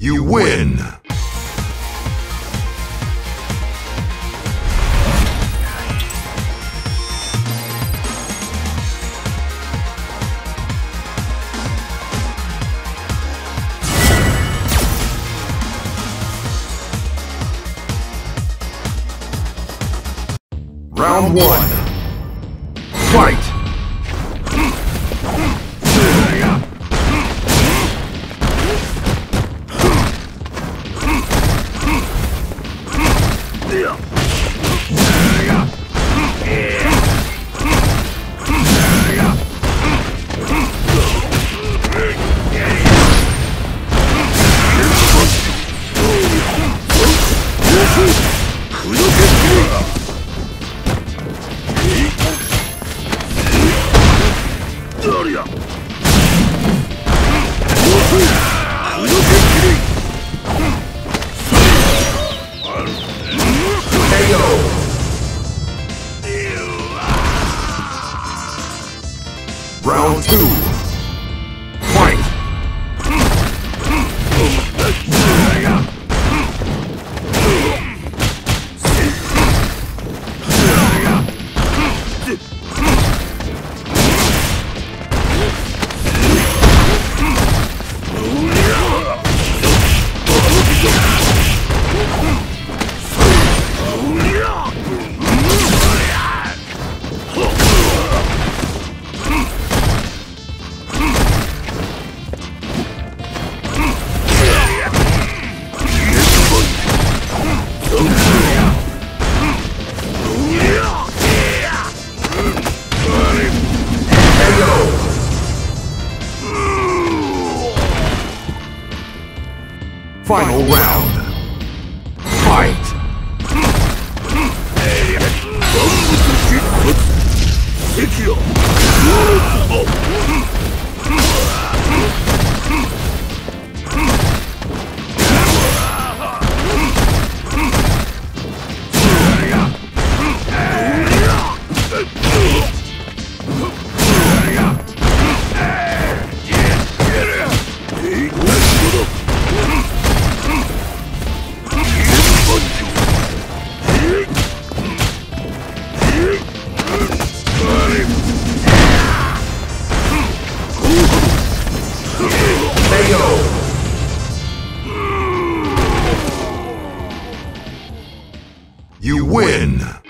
You win! Round one. Two. Final round. win.